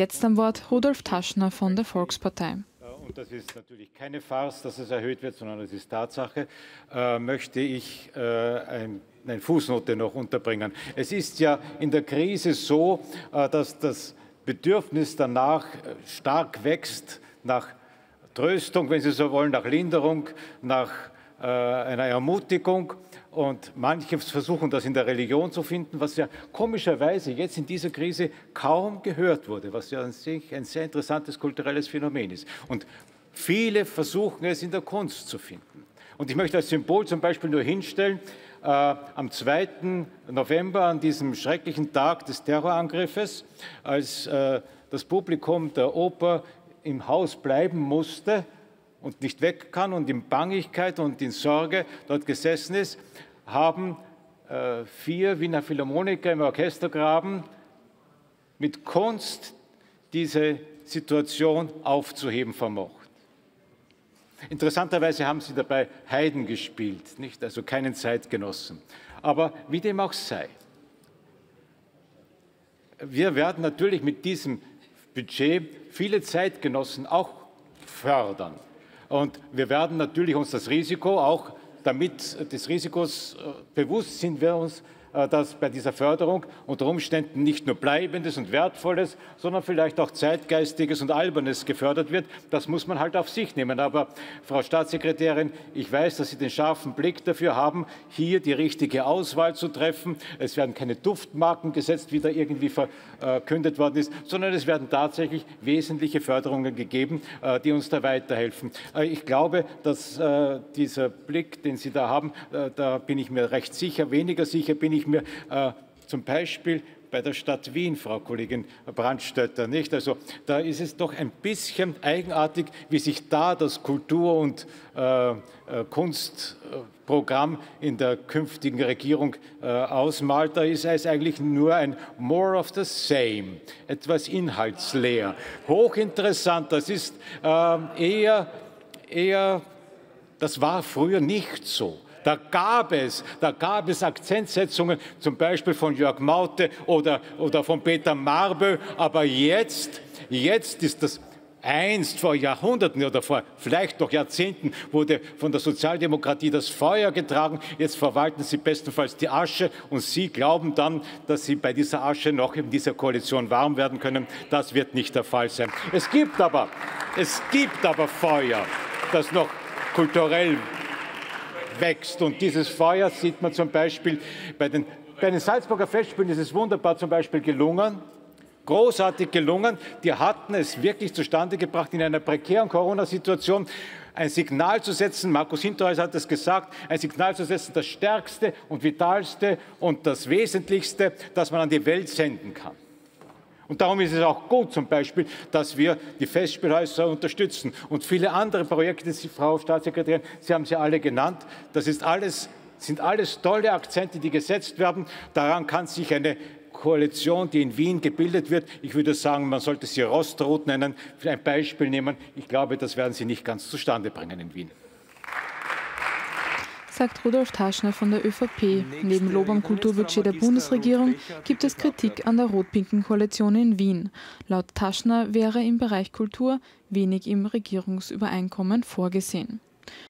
Jetzt am Wort Rudolf Taschner von der Volkspartei. Und das ist natürlich keine Farce, dass es erhöht wird, sondern es ist Tatsache, äh, möchte ich äh, ein, eine Fußnote noch unterbringen. Es ist ja in der Krise so, äh, dass das Bedürfnis danach äh, stark wächst, nach Tröstung, wenn Sie so wollen, nach Linderung, nach äh, einer Ermutigung. Und manche versuchen das in der Religion zu finden, was ja komischerweise jetzt in dieser Krise kaum gehört wurde, was ja an sich ein sehr interessantes kulturelles Phänomen ist. Und viele versuchen es in der Kunst zu finden. Und ich möchte als Symbol zum Beispiel nur hinstellen, äh, am 2. November, an diesem schrecklichen Tag des Terrorangriffes, als äh, das Publikum der Oper im Haus bleiben musste, und nicht weg kann und in Bangigkeit und in Sorge dort gesessen ist, haben äh, vier Wiener Philharmoniker im Orchestergraben mit Kunst diese Situation aufzuheben vermocht. Interessanterweise haben sie dabei Haydn gespielt, nicht? also keinen Zeitgenossen. Aber wie dem auch sei, wir werden natürlich mit diesem Budget viele Zeitgenossen auch fördern. Und wir werden natürlich uns das Risiko auch damit des Risikos äh, bewusst sind wir uns dass bei dieser Förderung unter Umständen nicht nur Bleibendes und Wertvolles, sondern vielleicht auch Zeitgeistiges und Albernes gefördert wird. Das muss man halt auf sich nehmen. Aber Frau Staatssekretärin, ich weiß, dass Sie den scharfen Blick dafür haben, hier die richtige Auswahl zu treffen. Es werden keine Duftmarken gesetzt, wie da irgendwie verkündet worden ist, sondern es werden tatsächlich wesentliche Förderungen gegeben, äh, die uns da weiterhelfen. Äh, ich glaube, dass dieser Blick, den Sie da haben, da bin ich mir recht sicher, weniger sicher bin ich ich mir äh, zum Beispiel bei der Stadt Wien, Frau Kollegin Brandstötter, nicht? Also da ist es doch ein bisschen eigenartig, wie sich da das Kultur- und äh, äh Kunstprogramm in der künftigen Regierung äh, ausmalt. Da ist es eigentlich nur ein More of the Same, etwas inhaltsleer. Hochinteressant, das ist äh, eher, eher, das war früher nicht so. Da gab es, da gab es Akzentsetzungen, zum Beispiel von Jörg Maute oder, oder von Peter Marbö. Aber jetzt, jetzt ist das Einst vor Jahrhunderten oder vor vielleicht noch Jahrzehnten wurde von der Sozialdemokratie das Feuer getragen. Jetzt verwalten sie bestenfalls die Asche und Sie glauben dann, dass Sie bei dieser Asche noch in dieser Koalition warm werden können. Das wird nicht der Fall sein. Es gibt aber, es gibt aber Feuer, das noch kulturell wächst. Und dieses Feuer sieht man zum Beispiel bei den, bei den Salzburger Festspielen, ist es wunderbar zum Beispiel gelungen, großartig gelungen. Die hatten es wirklich zustande gebracht, in einer prekären Corona-Situation ein Signal zu setzen, Markus Hinterhäuser hat es gesagt, ein Signal zu setzen, das Stärkste und Vitalste und das Wesentlichste, das man an die Welt senden kann. Und darum ist es auch gut zum Beispiel, dass wir die Festspielhäuser unterstützen und viele andere Projekte, Frau Staatssekretärin, Sie haben sie alle genannt. Das ist alles, sind alles tolle Akzente, die gesetzt werden. Daran kann sich eine Koalition, die in Wien gebildet wird. Ich würde sagen, man sollte sie Rostrot nennen, ein Beispiel nehmen. Ich glaube, das werden Sie nicht ganz zustande bringen in Wien sagt Rudolf Taschner von der ÖVP. Neben Lob am Kulturbudget der Bundesregierung gibt es Kritik an der rot-pinken Koalition in Wien. Laut Taschner wäre im Bereich Kultur wenig im Regierungsübereinkommen vorgesehen.